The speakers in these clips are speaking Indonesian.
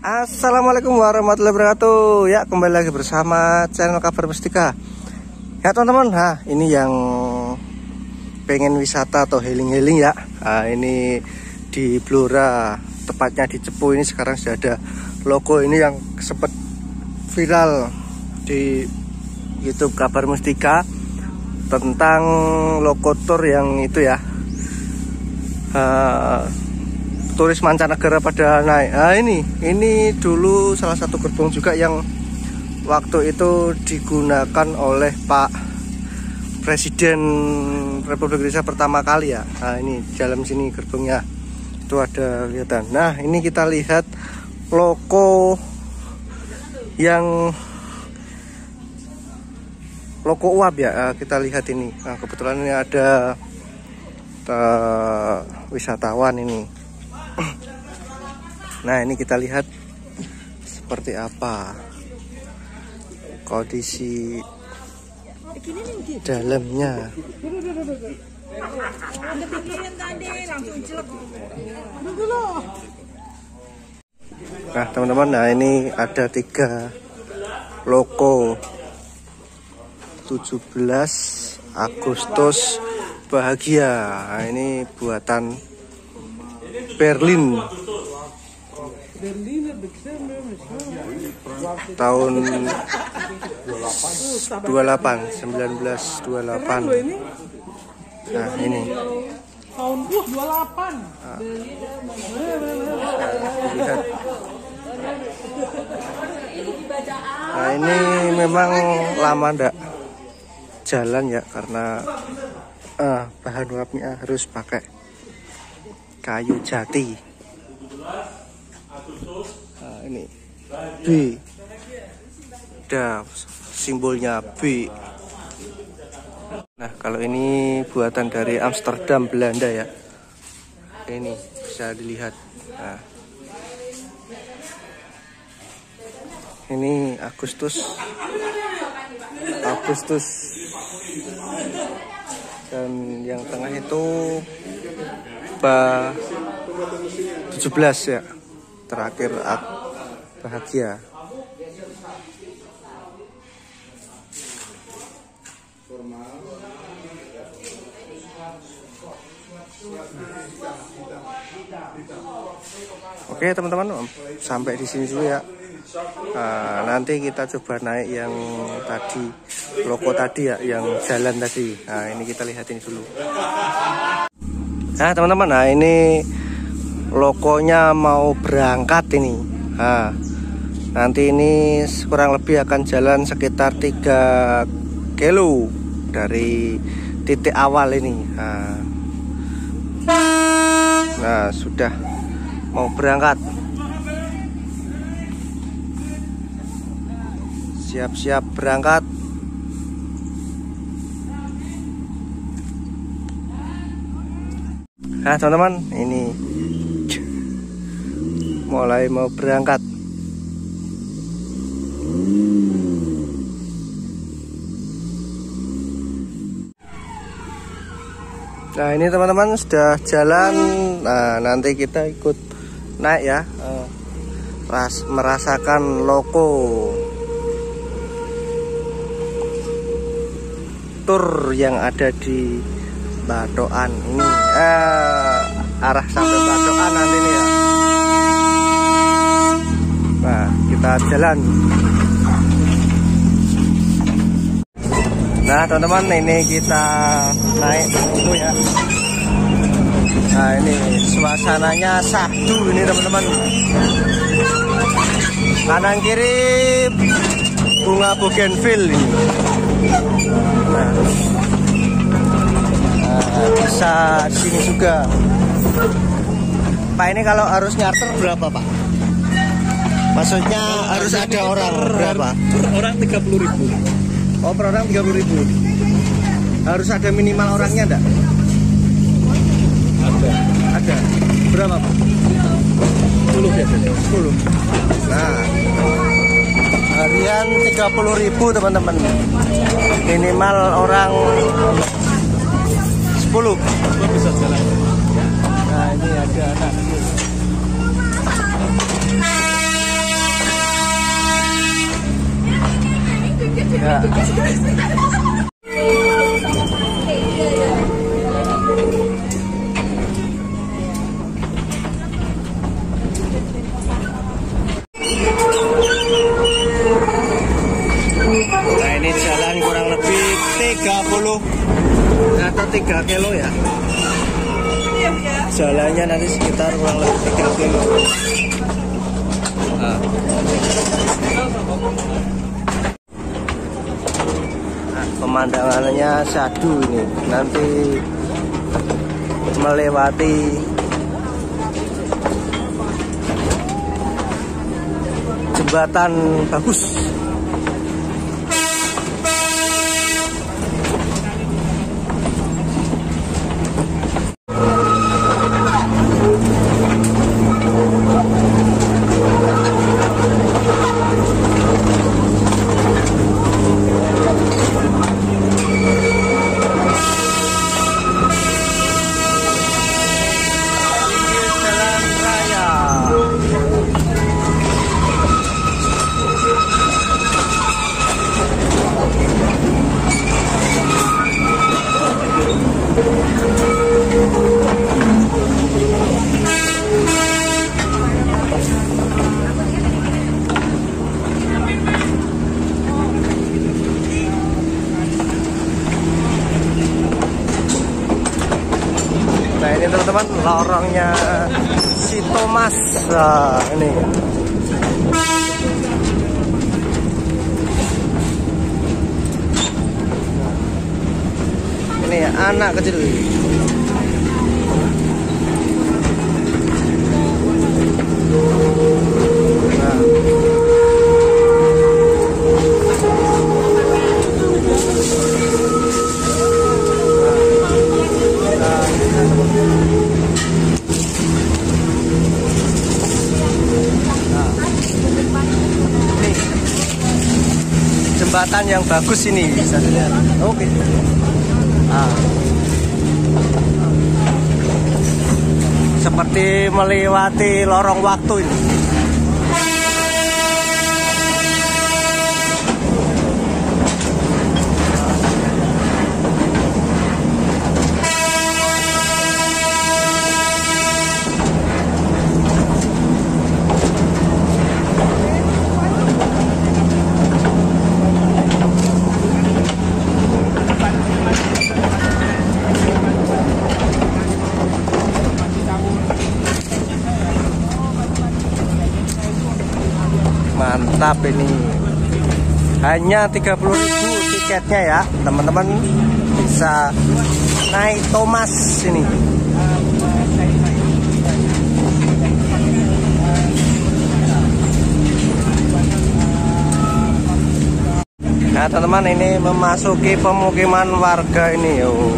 Assalamualaikum warahmatullahi wabarakatuh. Ya kembali lagi bersama channel kabar Mestika. Ya teman-teman nah, Ini yang pengen wisata atau healing-healing ya. Nah, Ini di Blora Tepatnya di Cepu ini sekarang sudah ada logo ini yang sempat viral di YouTube kabar Mustika Tentang logo tour yang itu ya uh, turis mancanegara pada naik. Nah ini, ini dulu salah satu gerbong juga yang waktu itu digunakan oleh Pak Presiden Republik Indonesia pertama kali ya. Nah ini dalam sini gerbongnya itu ada kelihatan. Nah ini kita lihat logo yang logo uap ya. Nah, kita lihat ini. Nah kebetulan ini ada uh, wisatawan ini Nah ini kita lihat seperti apa kondisi dalamnya. Nah teman-teman, nah ini ada tiga logo 17 Agustus bahagia. Nah, ini buatan Berlin. Tahun 28 1928 nah ini. Tahun uh 28 nah, lihat. Nah ini memang lama ndak jalan ya karena uh, bahan uapnya harus pakai kayu jati. Nah, ini. B. Ada simbolnya B. Nah kalau ini buatan dari Amsterdam Belanda ya. Ini bisa dilihat. Nah. ini Agustus. Agustus dan yang tengah itu ba 17 ya terakhir bahagia Oke teman-teman sampai di sini dulu ya. Nah, nanti kita coba naik yang tadi logo tadi ya, yang jalan tadi. Nah ini kita lihat ini dulu. Nah teman-teman, nah ini logonya mau berangkat ini. Nah, nanti ini kurang lebih akan jalan sekitar 3 kilo dari titik awal ini. Nah, nah sudah mau berangkat. Siap-siap berangkat. Nah teman-teman ini. Mulai mau berangkat. Nah ini teman-teman sudah jalan. Nah nanti kita ikut naik ya. Ras, Merasakan loko Tur yang ada di Batoan ini eh, Arah sampai Batoan nanti nih ya Nah, kita jalan. Nah, teman-teman, ini kita naik dulu ya. Nah, ini suasananya sahdu ini, teman-teman. Kanan kiri bunga bougainville ini. Nah, nah bisa di sini juga. Pak ini kalau harus nyarter berapa, Pak? Maksudnya harus ada orang berapa? orang 30 ribu Oh per orang 30 ribu Harus ada minimal orangnya enggak? ada Ada Berapa Pak? 10 biasanya 10 Nah Harian 30 ribu teman-teman Minimal orang 10 Gua bisa jalan. Nah ini ada anak. Ya. Jalannya nanti sekitar kurang lebih 3 kilo nah. Nah, pemandangannya sadu ini nanti melewati jembatan bagus ini teman-teman lorongnya si Thomas nah, ini. Ini anak kecil. Jembatan yang bagus ini bisa dilihat. Oke. Ah. Seperti melewati lorong waktu ini. Mantap ini. Hanya 30.000 tiketnya ya, teman-teman bisa naik Thomas ini. Nah, teman-teman ini memasuki pemukiman warga ini, yo.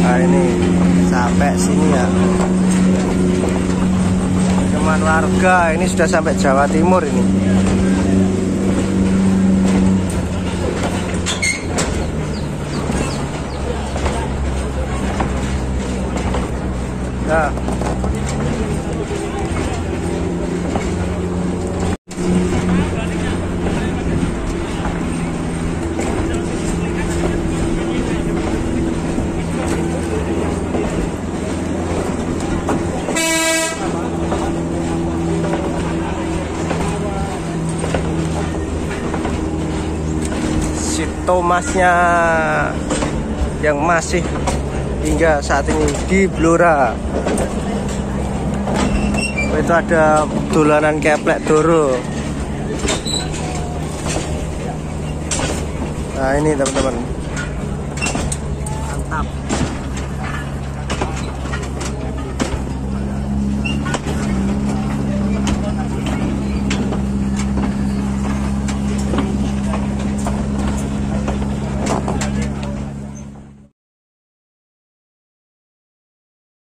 Nah, ini sampai sini ya. Pemukiman warga ini sudah sampai Jawa Timur ini. Nah, si Thomasnya yang masih hingga saat ini di Blora. Itu ada dolanan keplek doro. Nah ini teman-teman. Mantap.